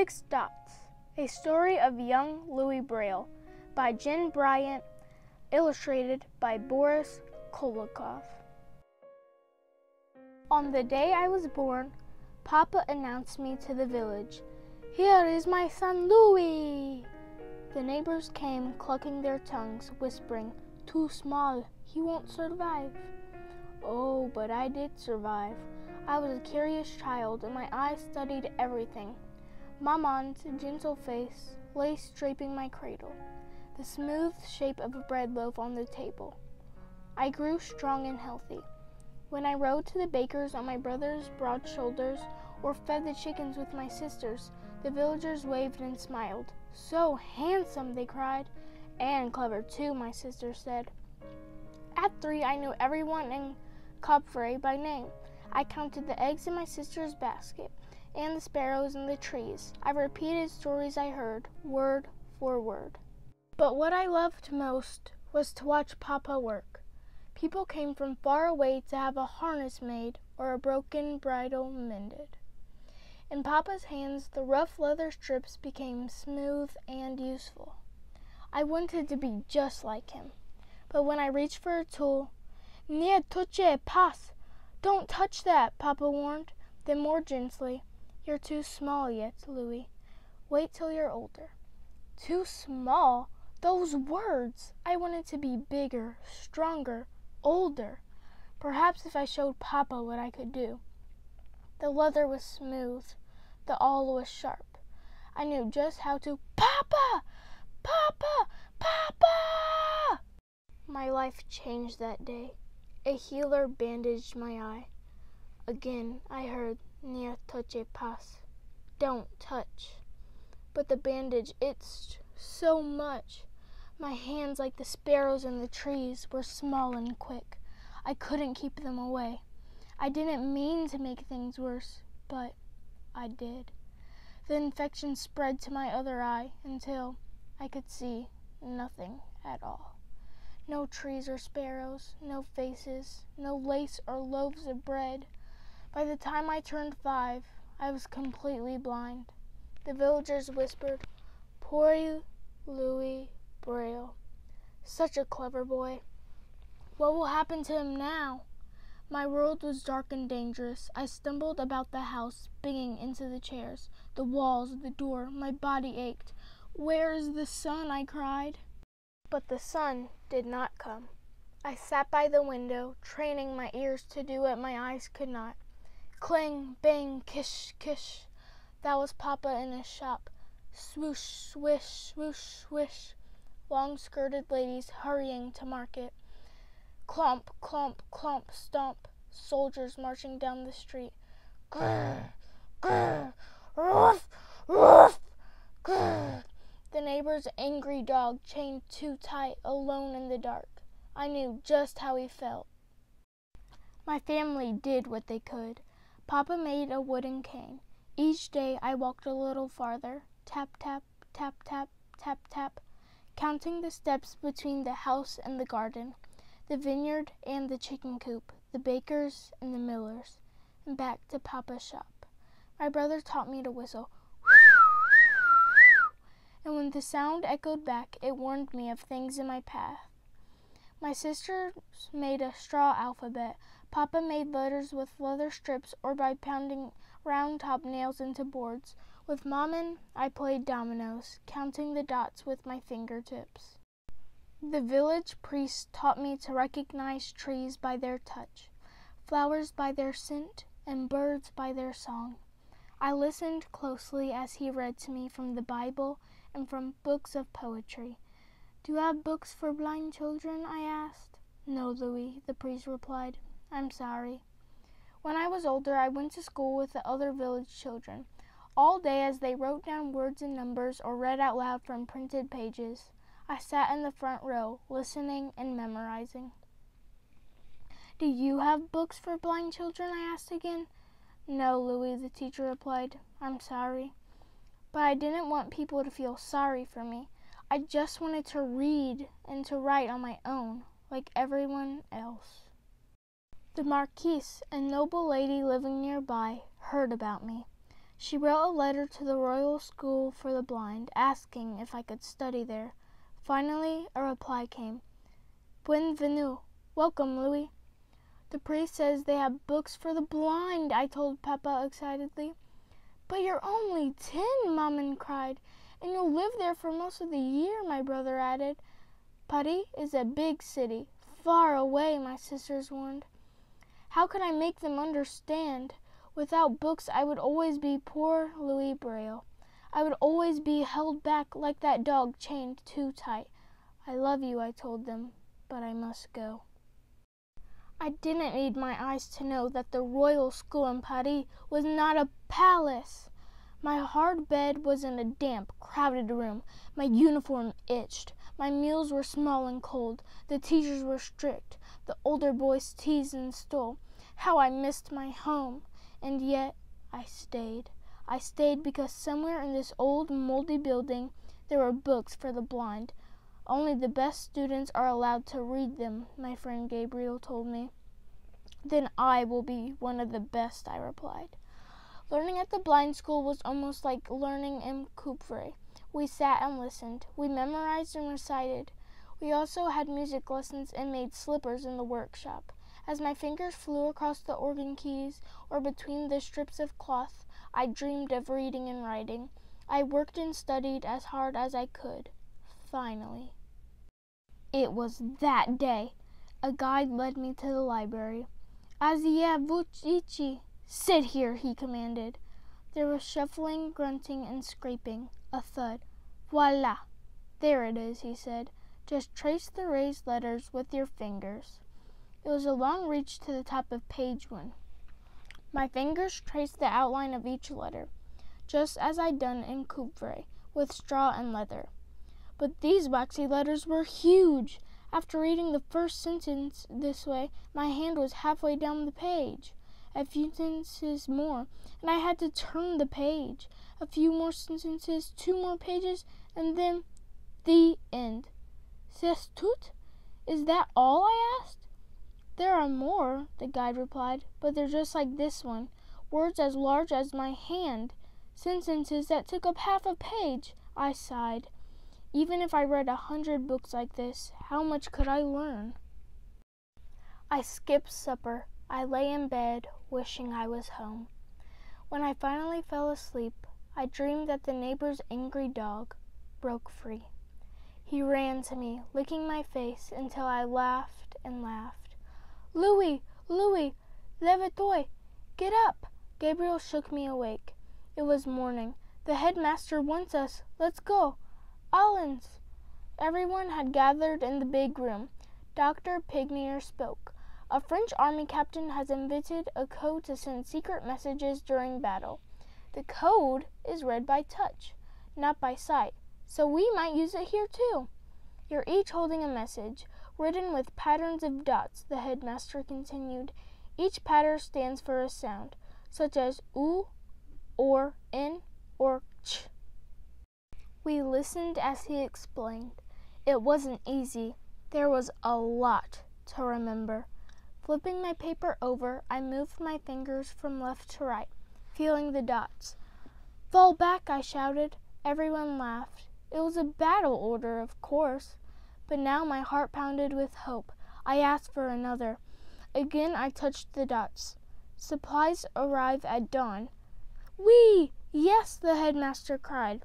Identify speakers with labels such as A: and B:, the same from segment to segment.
A: Six Dots A Story of Young Louis Braille by Jen Bryant, illustrated by Boris Kulikov. On the day I was born, Papa announced me to the village. Here is my son Louis! The neighbors came, clucking their tongues, whispering, Too small, he won't survive. Oh, but I did survive. I was a curious child, and my eyes studied everything. Maman's gentle face lay draping my cradle, the smooth shape of a bread loaf on the table. I grew strong and healthy. When I rode to the baker's on my brother's broad shoulders, or fed the chickens with my sisters, the villagers waved and smiled. So handsome, they cried. And clever, too, my sister said. At three, I knew everyone in Coupvray by name. I counted the eggs in my sister's basket and the sparrows in the trees. I repeated stories I heard, word for word. But what I loved most was to watch Papa work. People came from far away to have a harness made or a broken bridle mended. In Papa's hands, the rough leather strips became smooth and useful. I wanted to be just like him. But when I reached for a tool, Nie touche pas! Don't touch that, Papa warned. Then more gently, You're too small yet, Louis. Wait till you're older. Too small? Those words! I wanted to be bigger, stronger, older. Perhaps if I showed Papa what I could do. The leather was smooth, the awl was sharp. I knew just how to Papa! Papa! Papa! My life changed that day. A healer bandaged my eye. Again I heard "Nie touche pas." Don't touch. But the bandage itched so much. My hands, like the sparrows in the trees, were small and quick. I couldn't keep them away. I didn't mean to make things worse, but I did. The infection spread to my other eye until I could see nothing at all. No trees or sparrows, no faces, no lace or loaves of bread. By the time I turned five, I was completely blind. The villagers whispered, Poor Louis Braille. Such a clever boy. What will happen to him now? My world was dark and dangerous. I stumbled about the house, banging into the chairs, the walls, the door. My body ached. Where is the sun? I cried. But the sun did not come. I sat by the window, training my ears to do what my eyes could not. Cling, bang, kish, kish. That was Papa in his shop. Swoosh, swish, swoosh, swish. Long skirted ladies hurrying to market. Clomp, clomp, clomp, stomp. Soldiers marching down the street. Grr, grr, roof, roof, grr. The neighbor's angry dog chained too tight, alone in the dark. I knew just how he felt. My family did what they could. Papa made a wooden cane. Each day I walked a little farther, tap, tap, tap, tap, tap, tap, counting the steps between the house and the garden, the vineyard and the chicken coop, the baker's and the miller's, and back to Papa's shop. My brother taught me to whistle and when the sound echoed back, it warned me of things in my path. My sisters made a straw alphabet. Papa made letters with leather strips or by pounding round top nails into boards. With Maman, I played dominoes, counting the dots with my fingertips. The village priest taught me to recognize trees by their touch, flowers by their scent, and birds by their song. I listened closely as he read to me from the Bible and from books of poetry. Do you have books for blind children? I asked. No, Louis, the priest replied. I'm sorry. When I was older, I went to school with the other village children. All day, as they wrote down words and numbers or read out loud from printed pages, I sat in the front row, listening and memorizing. Do you have books for blind children? I asked again. No, Louis, the teacher replied. I'm sorry. But I didn't want people to feel sorry for me. I just wanted to read and to write on my own, like everyone else. The Marquise, a noble lady living nearby, heard about me. She wrote a letter to the Royal School for the Blind, asking if I could study there. Finally, a reply came. Bienvenue. Welcome, Louis. The priest says they have books for the blind, I told Papa excitedly. But you're only ten, Maman cried, and you'll live there for most of the year, my brother added. Paris is a big city, far away, my sisters warned. How could I make them understand? Without books, I would always be poor Louis Braille. I would always be held back like that dog chained too tight. I love you, I told them, but I must go. I didn't need my eyes to know that the royal school in Paris was not a palace. My hard bed was in a damp, crowded room. My uniform itched. My meals were small and cold. The teachers were strict. The older boys teased and stole. How I missed my home! And yet I stayed. I stayed because somewhere in this old, moldy building there were books for the blind. Only the best students are allowed to read them, my friend Gabriel told me. Then I will be one of the best, I replied. Learning at the blind school was almost like learning in Coupvray. We sat and listened. We memorized and recited. We also had music lessons and made slippers in the workshop. As my fingers flew across the organ keys or between the strips of cloth, I dreamed of reading and writing. I worked and studied as hard as I could. Finally. It was that day. A guide led me to the library. Azia Aziavuchichi, sit here, he commanded. There was shuffling, grunting, and scraping. A thud. Voila! There it is, he said. Just trace the raised letters with your fingers. It was a long reach to the top of page one. My fingers traced the outline of each letter, just as I'd done in Coupvray, with straw and leather. But these waxy letters were huge. After reading the first sentence this way, my hand was halfway down the page. A few sentences more, and I had to turn the page. A few more sentences, two more pages, and then the end. C'est tout? Is that all? I asked. There are more, the guide replied, but they're just like this one. Words as large as my hand. Sentences that took up half a page. I sighed. Even if I read a hundred books like this, how much could I learn? I skipped supper. I lay in bed, wishing I was home. When I finally fell asleep, I dreamed that the neighbor's angry dog broke free. He ran to me, licking my face until I laughed and laughed. Louis, Louis, lève-toi, get up! Gabriel shook me awake. It was morning. The headmaster wants us. Let's go. Allons! Everyone had gathered in the big room. Dr. Pignier spoke. A French army captain has invented a code to send secret messages during battle. The code is read by touch, not by sight, so we might use it here too. You're each holding a message, written with patterns of dots, the headmaster continued. Each pattern stands for a sound, such as oo, or, in, or ch. We listened as he explained. It wasn't easy. There was a lot to remember. Flipping my paper over, I moved my fingers from left to right, feeling the dots. Fall back, I shouted. Everyone laughed. It was a battle order, of course. But now my heart pounded with hope. I asked for another. Again I touched the dots. Supplies arrive at dawn. We! Yes, the headmaster cried.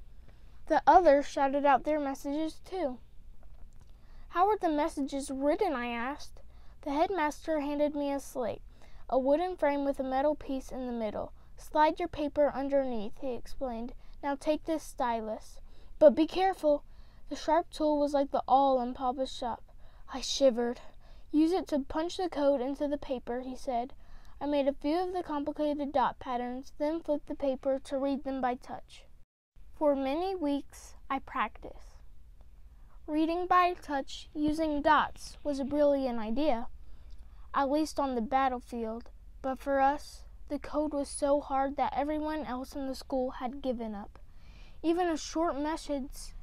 A: The others shouted out their messages too. How are the messages written? I asked. The headmaster handed me a slate, a wooden frame with a metal piece in the middle. Slide your paper underneath, he explained. Now take this stylus. But be careful! The sharp tool was like the awl in Papa's shop. I shivered. Use it to punch the code into the paper, he said. I made a few of the complicated dot patterns, then flipped the paper to read them by touch. For many weeks, I practiced. Reading by touch using dots was a brilliant idea, at least on the battlefield, but for us, the code was so hard that everyone else in the school had given up. Even a short message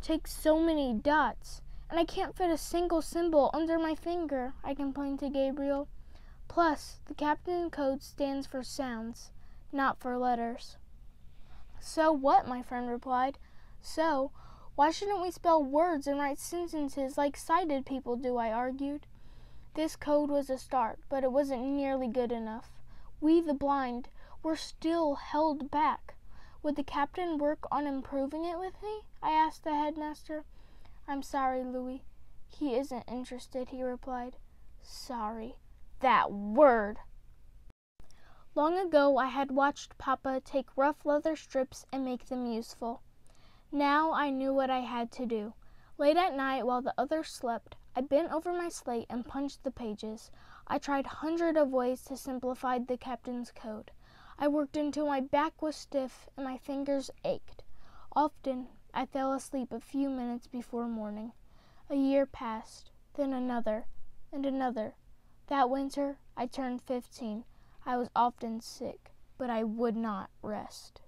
A: takes so many dots, and I can't fit a single symbol under my finger, I complained to Gabriel. Plus, the captain code stands for sounds, not for letters. So what? my friend replied. So, why shouldn't we spell words and write sentences like sighted people do? I argued. This code was a start, but it wasn't nearly good enough. We, the blind, were still held back. Would the captain work on improving it with me? I asked the headmaster. I'm sorry, Louis. He isn't interested, he replied. Sorry. That word! Long ago I had watched Papa take rough leather strips and make them useful. Now I knew what I had to do. Late at night, while the others slept, I bent over my slate and punched the pages. I tried hundred of ways to simplify the captain's code. I worked until my back was stiff and my fingers ached. Often I fell asleep a few minutes before morning. A year passed, then another, and another. That winter I turned fifteen. I was often sick, but I would not rest.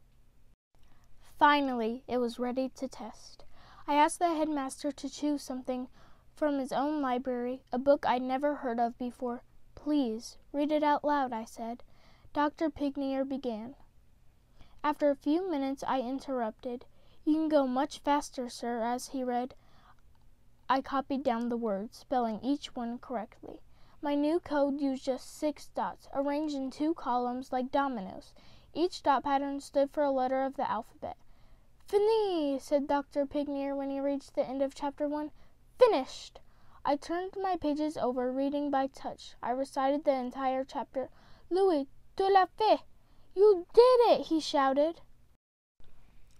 A: Finally, it was ready to test. I asked the headmaster to choose something from his own library, a book I'd never heard of before. Please, read it out loud, I said. Dr. Pignier began. After a few minutes, I interrupted. You can go much faster, sir, as he read. I copied down the words, spelling each one correctly. My new code used just six dots, arranged in two columns like dominoes. Each dot pattern stood for a letter of the alphabet. Fini, said Dr. Pignier when he reached the end of chapter one. Finished! I turned my pages over, reading by touch. I recited the entire chapter. Louis, tu l'as fait! You did it! he shouted.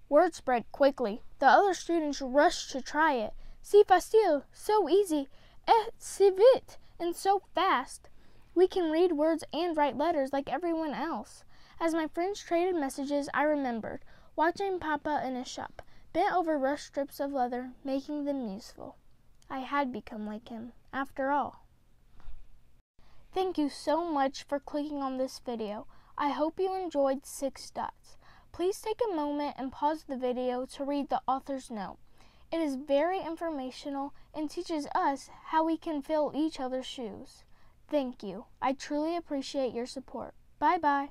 A: Word spread quickly. The other students rushed to try it. Si facile, so easy, et si vite, and so fast. We can read words and write letters like everyone else. As my friends traded messages, I remembered watching Papa in his shop, bent over rough strips of leather, making them useful. I had become like him, after all. Thank you so much for clicking on this video. I hope you enjoyed Six Dots. Please take a moment and pause the video to read the author's note. It is very informational and teaches us how we can fill each other's shoes. Thank you. I truly appreciate your support. Bye bye.